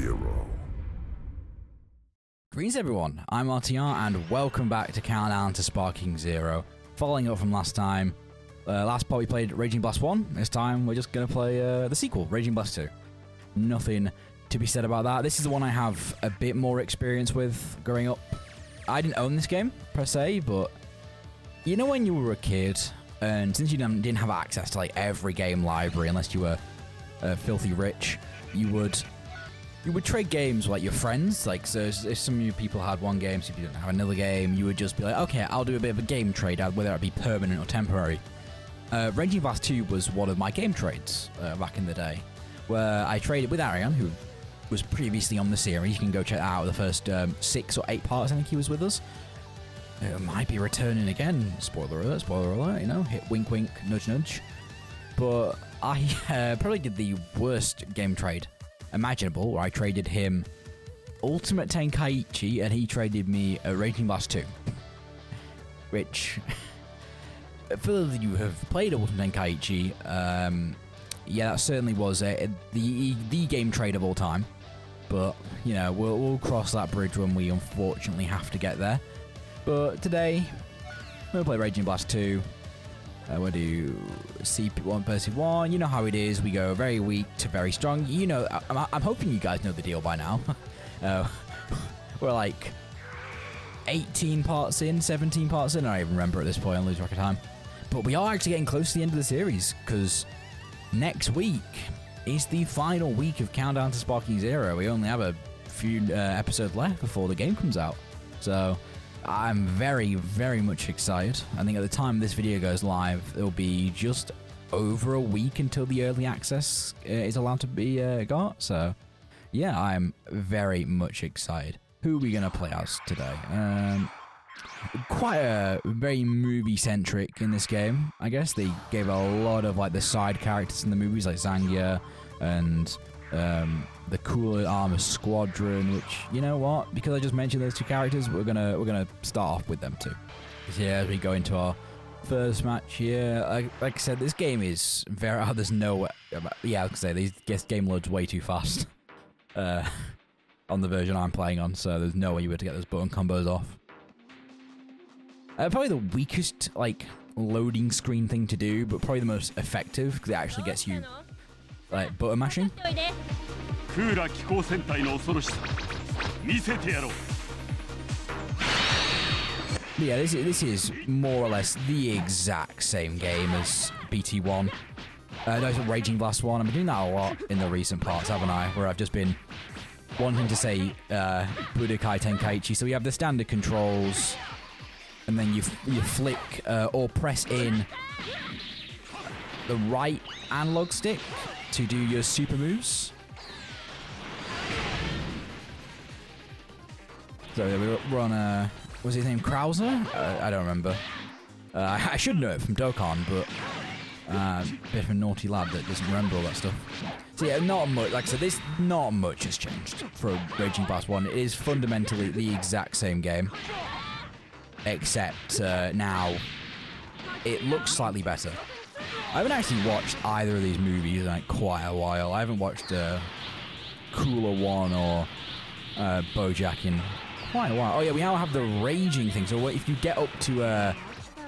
Zero. Greetings everyone, I'm RTR and welcome back to Countdown to Sparking Zero. Following up from last time, uh, last part we played Raging Blast 1, this time we're just going to play uh, the sequel, Raging Blast 2. Nothing to be said about that. This is the one I have a bit more experience with growing up. I didn't own this game, per se, but you know when you were a kid, and since you didn't have access to like every game library unless you were uh, filthy rich, you would you would trade games with like your friends. Like, so if some of you people had one game, so if you didn't have another game, you would just be like, okay, I'll do a bit of a game trade, uh, whether it be permanent or temporary. Uh, Raging Blast 2 was one of my game trades uh, back in the day, where I traded with Aryan, who was previously on the series. You can go check that out. The first um, six or eight parts, I think he was with us. It might be returning again. Spoiler alert, spoiler alert, you know, hit wink wink, nudge nudge. But I uh, probably did the worst game trade imaginable, where I traded him Ultimate Tenkaichi and he traded me a Raging Blast 2. Which, for those of you who have played Ultimate Tenkaichi, um, yeah, that certainly was a, the the game trade of all time. But, you know, we'll, we'll cross that bridge when we unfortunately have to get there. But today, we'll play Raging Blast 2. Uh, we'll do CP1 versus 1. You know how it is. We go very weak to very strong. You know, I'm, I'm hoping you guys know the deal by now. uh, we're like 18 parts in, 17 parts in. I don't even remember at this point. I lose track of time. But we are actually getting close to the end of the series because next week is the final week of Countdown to Sparking Zero. We only have a few uh, episodes left before the game comes out. So I'm very, very much excited. I think at the time this video goes live, it'll be just over a week until the early access uh, is allowed to be uh, got. So, yeah, I'm very much excited. Who are we going to play as today? Um, quite a very movie centric in this game. I guess they gave a lot of like the side characters in the movies, like Zangya and um, the cooler armor squadron. Which you know what? Because I just mentioned those two characters, we're gonna we're gonna start off with them too. So yeah, as we go into our first match here, like, like I said, this game is very. Oh, there's no. Way, yeah, I say, these this game loads way too fast. Uh, on the version I'm playing on, so there's no way you were to get those button combos off. Uh, probably the weakest like loading screen thing to do, but probably the most effective because it actually gets you like button mashing. クーラー機構戦隊の恐ろしさ見せてやろう But yeah, this is, this is more or less the exact same game as BT1. Uh, no, it's Raging Blast 1. I've been doing that a lot in the recent parts, haven't I? Where I've just been wanting to say uh, Budokai Tenkaichi. So we have the standard controls, and then you you flick uh, or press in the right analog stick to do your super moves. So we're- we're on a. Was his name Krauser? Uh, I don't remember. Uh, I, I should know it from Dokkan, but uh, bit of a naughty lad that doesn't remember all that stuff. So yeah, not much. Like I said, this not much has changed for Raging Blast One. It is fundamentally the exact same game, except uh, now it looks slightly better. I haven't actually watched either of these movies in like quite a while. I haven't watched uh, Cooler One or uh, BoJack in quite a while. Oh yeah, we now have the raging thing. So if you get up to uh,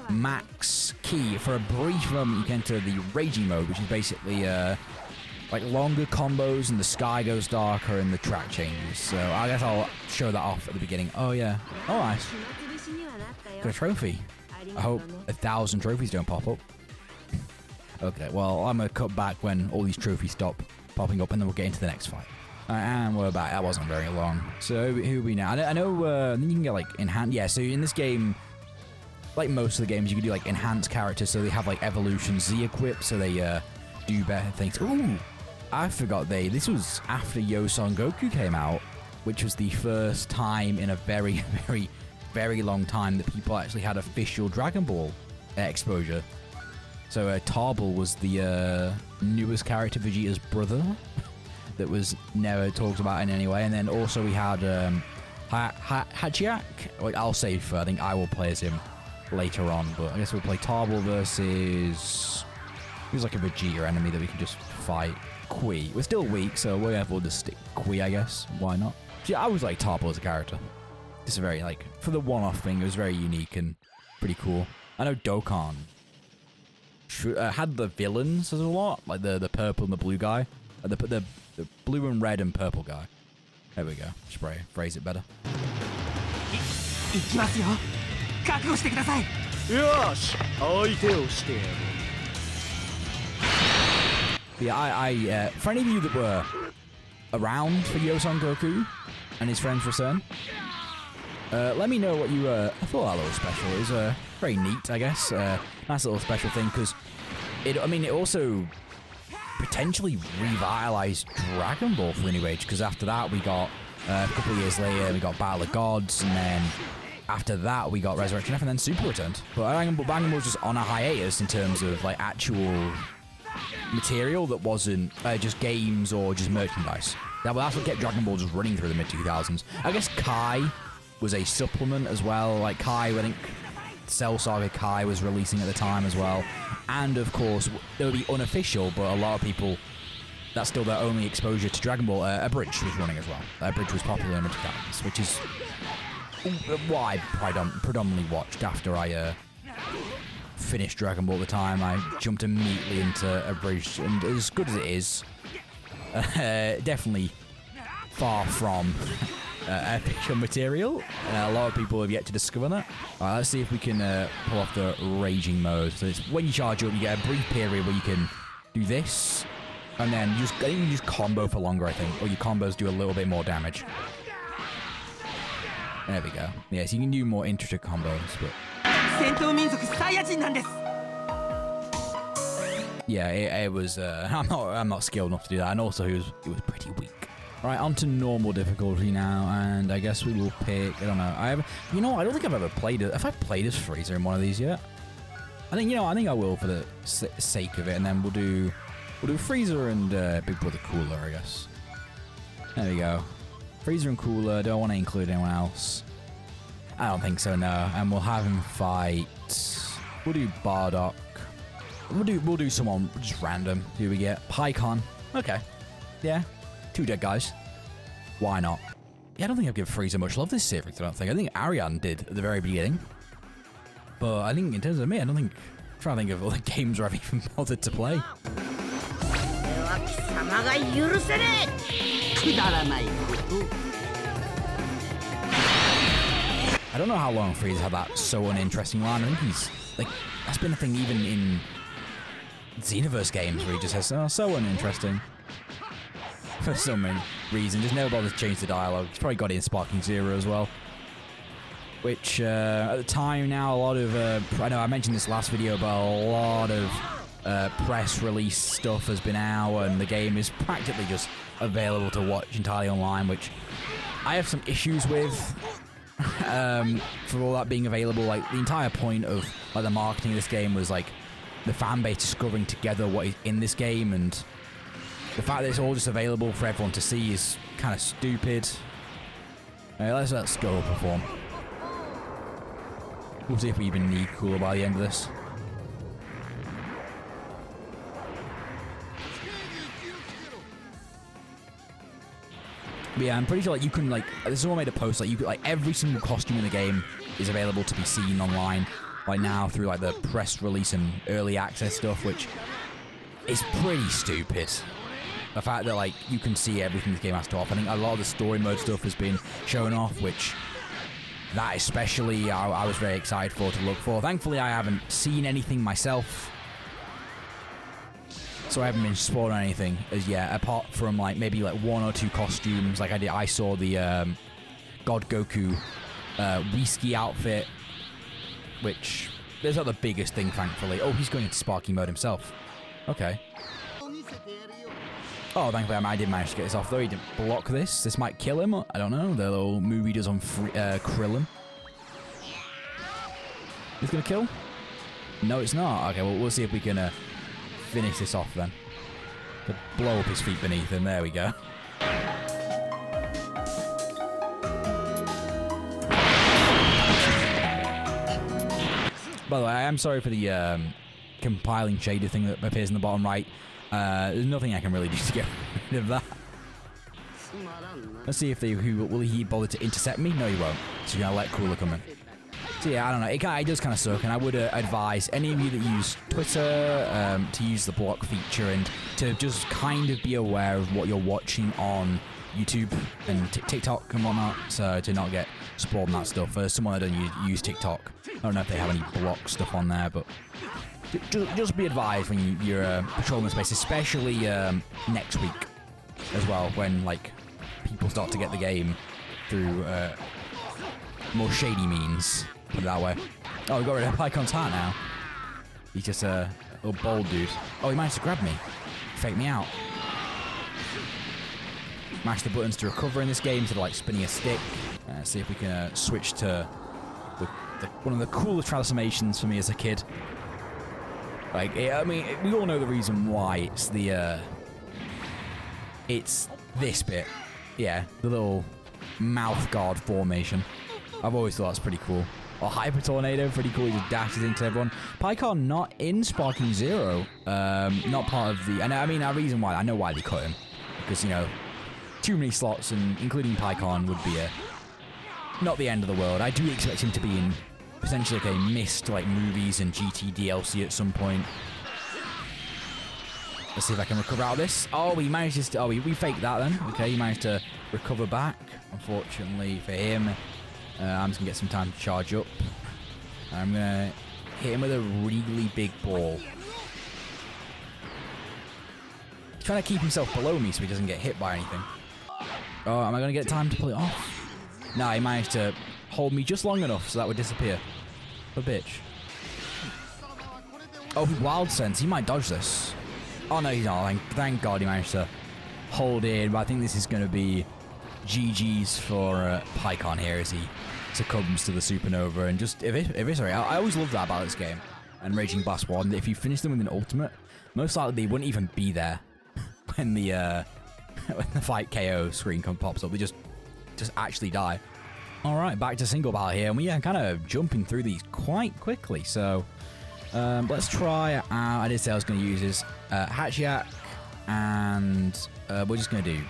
max ki for a brief moment, you can enter the raging mode, which is basically uh, like longer combos, and the sky goes darker, and the track changes. So I guess I'll show that off at the beginning. Oh yeah, oh nice, got a trophy. I hope a thousand trophies don't pop up. Okay, well, I'm gonna cut back when all these trophies stop popping up, and then we'll get into the next fight. Uh, and we're back. That wasn't very long. So who we now? I know, I know uh, you can get like enhanced. Yeah, so in this game, like most of the games, you can do like enhanced characters. So they have like evolution Z equipped, so they uh, do better things. Ooh, I forgot they. This was after Yo Son Goku came out, which was the first time in a very, very, very long time that people actually had official Dragon Ball exposure. So uh, was the uh, newest character, Vegeta's brother, that was never talked about in any way. And then also we had um. I'll save for. I think I will play as him later on. But I guess we'll play Tarble versus. Who's like a Vegeta enemy that we can just fight. Cui. We're still weak, so we'll have to stick Cui, I guess. Why not? Yeah, I was like Tarble as a character. Just a very, like, for the one-off thing, it was very unique and pretty cool. I know Dokkan uh, had the villains as a lot, like the, the purple and the blue guy. Uh, the, the, the blue and red and purple guy. There we go. Spray. Phrase it better. いきますよ覚悟してくださいよし相手をしてやる Yeah, I, I uh, for any of you that were around for Yo Son Goku and his friend's return, uh, let me know what you uh, thought that little special. It's uh, very neat, I guess. Uh, nice little special thing because it, I mean, it also potentially revitalized Dragon Ball for New Age because after that we got uh, a couple of years later we got Battle of Gods and then after that we got Resurrection F and then Super returned. But Dragon Ball, Dragon Ball was just on a hiatus in terms of like actual material that wasn't uh, just games or just merchandise. That, that's what kept Dragon Ball just running through the mid 2000s. I guess Kai was a supplement as well. Like Kai, I think Cell Saga Kai was releasing at the time as well. And of course, it would be unofficial, but a lot of people, that's still their only exposure to Dragon Ball. Uh, Bleach was running as well. A Bleach was popular in the 2000s, which is why I predom- predominantly watched after I uh, finished Dragon Ball at the time. I jumped immediately into a Bleach, and as good as it is, uh, definitely far from uh, picture material. Uh, a lot of people have yet to discover that. All right, let's see if we can uh, pull off the raging mode. So it's when you charge up, you get a brief period where you can do this, and then you just you just combo for longer. I think, or your combos do a little bit more damage. There we go. Yes, yeah, so you can do more intricate combos, but. Yeah, it, it was. Uh, I'm not. I'm not skilled enough to do that, and also he was. He was pretty weak. Right, on to normal difficulty now, and I guess we will pick. I don't know. I have. You know, I don't think I've ever played it. Have I played as Frieza in one of these yet? I think you know. I think I will for the sake of it, and then we'll do. We'll do Frieza and uh, Big Brother Cooler, I guess. There we go. Frieza and Cooler. Don't want to include anyone else. I don't think so. No, and we'll have him fight. We'll do Bardock. We'll do we'll do someone just random. Who we get? Pikkon. Okay. Yeah. Two dead guys. Why not? Yeah, I don't think I've given Frieza much love this series, I don't think. I think Aryan did at the very beginning. But I think in terms of me, I don't think... I'm trying to think of other games where I've even bothered to play. I don't know how long Frieza had that so uninteresting line. I think he's like that's been a thing even in Xenoverse games where he just has oh so uninteresting. For so many reasons, just never bothered to change the dialogue. It's probably got it in Sparking Zero as well. Which uh, at the time now, a lot of uh, I know I mentioned this last video, but a lot of uh, press release stuff has been out, and the game is practically just available to watch entirely online, which I have some issues with um, for all that being available. Like the entire point of like the marketing of this game was like the fan base discovering together what is in this game, and the fact that it's all just available for everyone to see is kind of stupid. Alright, let's let's go perform. We'll see if we even need cooler by the end of this. But yeah, I'm pretty sure like you can like this. someone made a post like you could like every single costume in the game is available to be seen online right now through like the press release and early access stuff, which is pretty stupid. The fact that like you can see everything this game has to offer. I think a lot of the story mode stuff has been shown off, which that especially I, I was very excited for to look for. Thankfully, I haven't seen anything myself. So I haven't been spoiled on anything as yet, apart from like maybe like one or two costumes. Like I did, I saw the um, God Goku uh, whiskey outfit, which there's not the biggest thing, thankfully. Oh, he's going into Sparky mode himself. Okay. Oh, thankfully I did manage to get this off though. He didn't block this. This might kill him. I don't know. The little movie does on free, uh, Krillin. He's gonna kill? No, it's not. Okay, well we'll see if we can uh, finish this off then. To blow up his feet beneath him. There we go. By the way, I am sorry for the um, compiling shader thing that appears in the bottom right. Uh, there's nothing I can really do to get rid of that. Let's see if they who will he bother to intercept me? No, he won't. So you're gonna let Cooler come in. So yeah, I don't know. It, it does kind of suck, and I would uh, advise any of you that use Twitter um, to use the block feature and to just kind of be aware of what you're watching on YouTube and TikTok and whatnot, so to not get spoiled on that stuff. For someone that doesn't use, use TikTok, I don't know if they have any block stuff on there, but just be advised when you, you're uh, patrolling the space, especially um, next week as well, when like people start to get the game through uh, more shady means. Put it that way. Oh, we got rid of Pikkon's heart now. He's just a little bold dude. Oh, he managed to grab me. Fake me out. Mash the buttons to recover in this game of like spinning a stick. Uh, see if we can uh, switch to the, the, one of the coolest transformations for me as a kid. Like, eh, I mean, we all know the reason why. It's the, uh, it's this bit. Yeah, the little mouth guard formation. I've always thought that's pretty cool. Or Hyper Tornado, pretty cool. He just dashes into everyone. Pikkon not in Sparking Zero. Um, not part of the. And I mean, a reason why I know why they cut him because you know, too many slots and including Pikkon would be a not the end of the world. I do expect him to be in potentially like a missed like movies and GT DLC at some point. Let's see if I can recover out of this. Oh, we managed to. Oh, we, we faked that then. Okay, he managed to recover back. Unfortunately for him, uh, I'm just gonna get some time to charge up. I'm gonna hit him with a really big ball. He's trying to keep himself below me so he doesn't get hit by anything. Oh, am I gonna get time to pull it off? No, he managed to hold me just long enough so that would disappear. A bitch. Oh, wild sense. He might dodge this. Oh no, he's not. Thank, thank God he managed to hold in. But I think this is going to be GG's for uh, Pikkon here as he succumbs to the supernova. And just if it, if it's alright, I, always love that about this game and Raging Blast One. If you finish them with an ultimate, most likely they wouldn't even be there when the uh, when the fight KO screen come pops up. They just just actually die. All right, back to single battle here, and we are kind of jumping through these quite quickly. So um, let's try. Uh, I did say I was going to use this uh, Hatchiyack, and uh, we're just going to do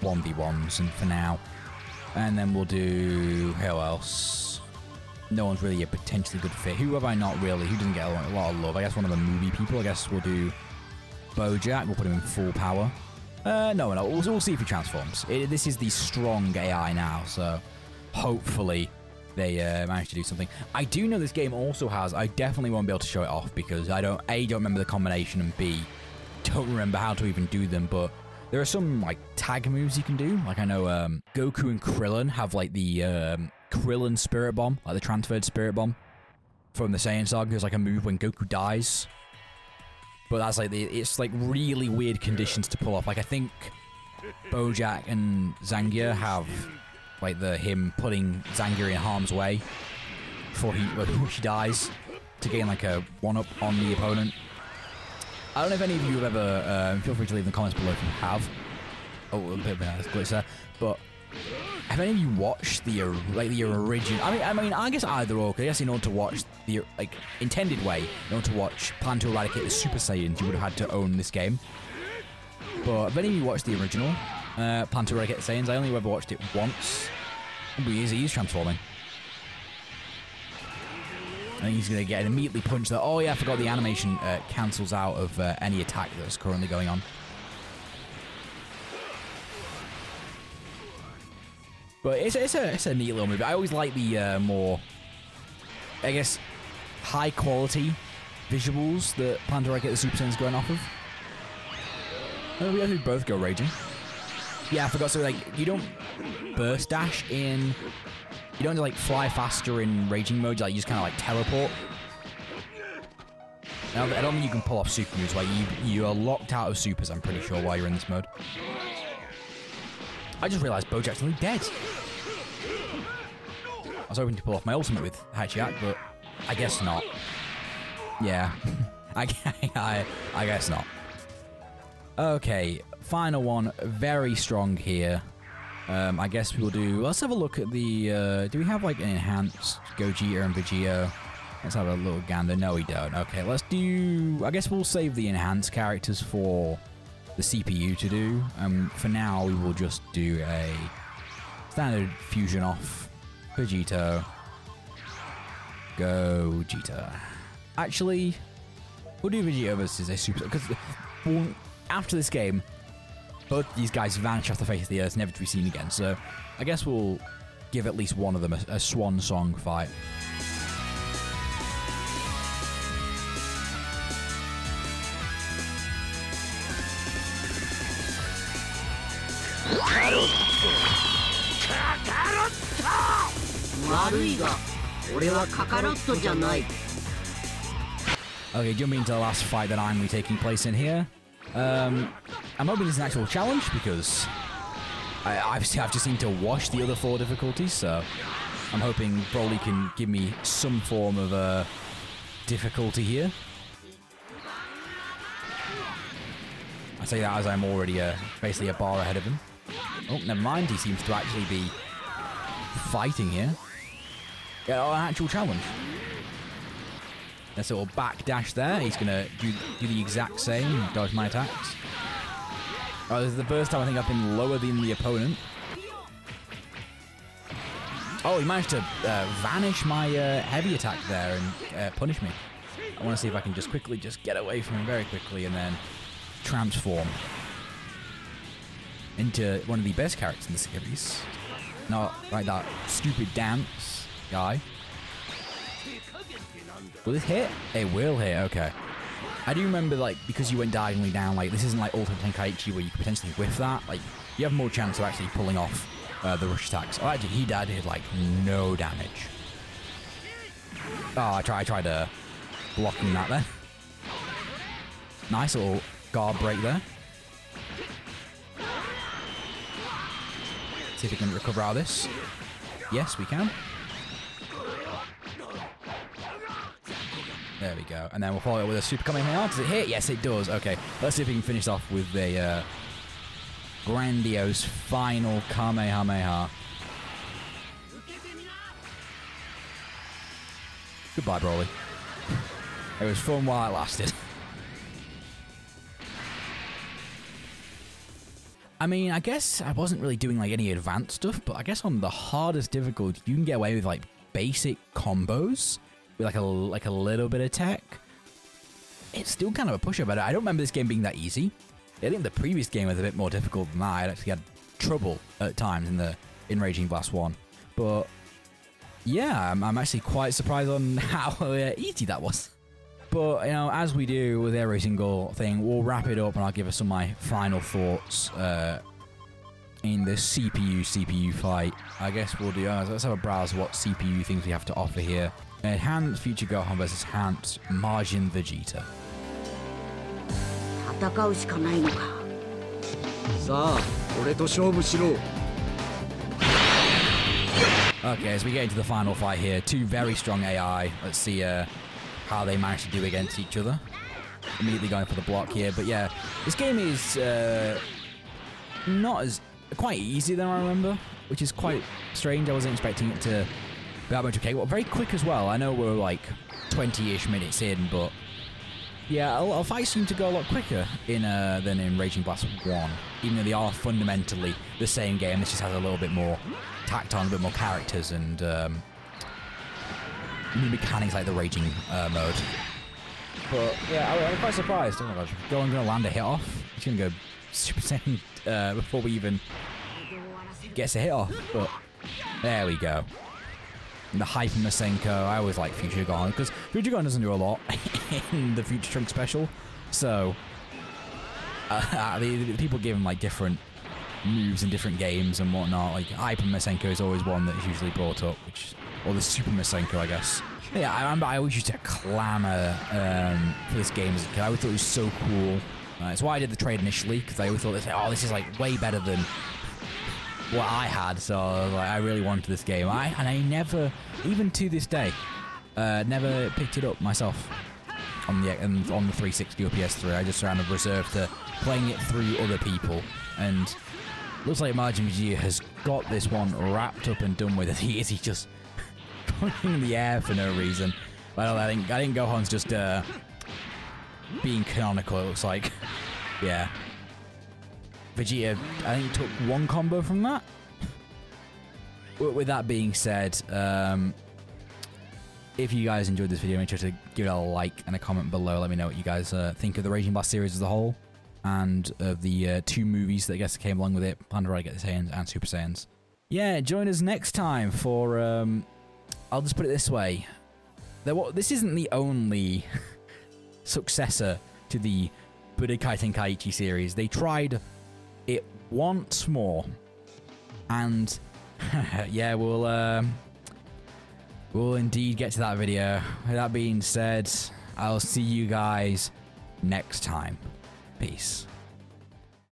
one v ones, and for now, and then we'll do who else? No one's really a potentially good fit. Who have I not really? Who doesn't get a lot, of love? I guess one of the movie people. I guess we'll do Bojack. We'll put him in full power. Uh, no, no. We'll, we'll see if he transforms. It, this is the strong AI now, so hopefully they uh, manage to do something. I do know this game also has. I definitely won't be able to show it off because I don't a don't remember the combination and b don't remember how to even do them. But there are some like tag moves you can do. Like I know um, Goku and Krillin have like the um, Krillin Spirit Bomb, like the transferred Spirit Bomb from the Saiyan Saga. There's like a move when Goku dies. But that's like the, it's like really weird conditions to pull off. Like I think Bojack and Zangief have like the him putting Zangief in harm's way before he before he dies to gain like a one up on the opponent. I don't know if any of you have ever. Um, feel free to leave in the comments below if you have. Oh, a bit of a glitch there, but. Have any of you watched the like the original? I mean, I mean, I guess either or. I guess in order to watch the like intended way, in order to watch Plan to Eradicate the Super Saiyans, you would have had to own this game. But have any of you watched the original uh, Plan to Eradicate Saiyans? I only ever watched it once. But he's, transforming. I think he's going to get an immediately punched. That oh yeah, I forgot the animation uh, cancels out of uh, any attack that's currently going on. But it's, it's a it's a neat little movie. I always like the uh, more, I guess, high quality visuals that to Eradicate the Super Saiyans going off of. Oh, we actually both go raging. Yeah, I forgot. So like, you don't burst dash in. You don't like fly faster in raging mode. Like you just kind of like teleport. Now, I don't think you can pull off super moves. Like you, you are locked out of supers. I'm pretty sure while you're in this mode. I just realised Bojack's only dead. I was hoping to pull off my ultimate with Hatchiyack, but I guess not. Yeah, I, I, I guess not. Okay, final one, very strong here. Um, I guess we'll do. Let's have a look at the. Uh, do we have like an enhanced Gogeta and Vegeta? Let's have a little gander. No, we don't. Okay, let's do... I guess we'll save the enhanced characters for the CPU to do. Um, for now, we will just do a standard fusion off Vegito. Go, Vegeta. Actually, we'll do Vegito versus a Super... Because after this game, both these guys vanish off the face of the earth, never to be seen again. So I guess we'll give at least one of them a, a swan song fight. Okay, jumping into the last fight that I'm taking place in here. Um, I'm hoping it's an actual challenge because I, I've, I've just seemed to wash the other four difficulties, so I'm hoping Broly can give me some form of uh, difficulty here. I say that as I'm already uh, basically a bar ahead of him. Oh, never mind. He seems to actually be fighting here. Yeah, an actual challenge. A little back dash there. He's going to do, do the exact same, dodge my attacks. Oh, this is the first time I think I've been lower than the opponent. Oh, he managed to uh, vanish my uh, heavy attack there and uh, punish me. I want to see if I can just quickly just get away from him very quickly and then transform into one of the best characters in the series. Not like that stupid dance guy. Will it hit? It will hit, okay. I do remember, like, because you went diagonally down, like, this isn't like Ultimate Tenkaichi where you could potentially whiff that. Like, you have more chance of actually pulling off uh, the rush attacks. Oh, actually, he did, like, no damage. Oh, I, try, I tried uh, blocking that there. Nice little guard break there. See if we can recover out of this. Yes, we can. There we go. And then we'll follow it with a super Kamehameha. Does it hit? Yes, it does. Okay, let's see if we can finish off with the uh, grandiose final Kamehameha. Goodbye, Broly. It was fun while it lasted. I mean, I guess I wasn't really doing like any advanced stuff, but I guess on the hardest difficulty, you can get away with like basic combos with like a like a little bit of tech. It's still kind of a pusher, but I don't remember this game being that easy. I think the previous game was a bit more difficult than that. I actually had trouble at times in the in Raging Blast One, but yeah, I'm, I'm actually quite surprised on how uh, easy that was. But you know, as we do with every single thing, we'll wrap it up, and I'll give us some of my final thoughts uh, in the CPU CPU fight. I guess we'll do. Uh, let's have a browse what CPU things we have to offer here. Uh, Future Gohan versus Han Majin Vegeta. Okay, as we get into the final fight here, two very strong AI. Let's see uh, how they manage to do against each other. Immediately going for the block here, but yeah, this game is uh, not as quite easy than I remember, which is quite strange. I wasn't expecting it to that much okay. Well, very quick as well. I know we're like 20-ish minutes in, but yeah, a, a fight seemed to go a lot quicker in uh, than in Raging Blast 1, even though they are fundamentally the same game. This just has a little bit more tacked on, a bit more characters and um, mechanics like the Raging uh, mode. But yeah, I, I'm quite surprised. Oh my gosh, Gohan gonna land a hit off. He's gonna go Super Saiyan uh, before we even gets a hit off. But there we go. The Hyper Masenko. I always like Future Gohan because Future Gohan doesn't do a lot in the Future Trunk special. So uh, people give him like different moves in different games and whatnot. Like Hyper Masenko is always one that's usually brought up, which or the Super Masenko, I guess. Yeah, I remember I always used to clamor um, for this game because. I always thought it was so cool. Uh, it's why I did the trade initially because I always thought, oh, this is like way better than what I had. So like, I really wanted this game. I and I never, even to this day, uh, never picked it up myself on the on the 360 or PS3. I just kind of reserved to playing it through other people. And looks like Majin Vegeta has got this one wrapped up and done with. He is he just in the air for no reason. But I think I think Gohan's just uh, being canonical. It looks like, yeah. Vegeta, I think he took one combo from that. With that being said, um, if you guys enjoyed this video, make sure to give it a like and a comment below. Let me know what you guys uh, think of the Raging Blast series as a whole and of the uh, two movies that I guess came along with it, Ride Get the Saiyans and Super Saiyans. Yeah, join us next time for. Um, I'll just put it this way: this isn't the only successor to the Budokai Tenkaichi series. They tried it once more, and yeah, we'll um, we'll indeed get to that video. With that being said, I'll see you guys next time. Peace.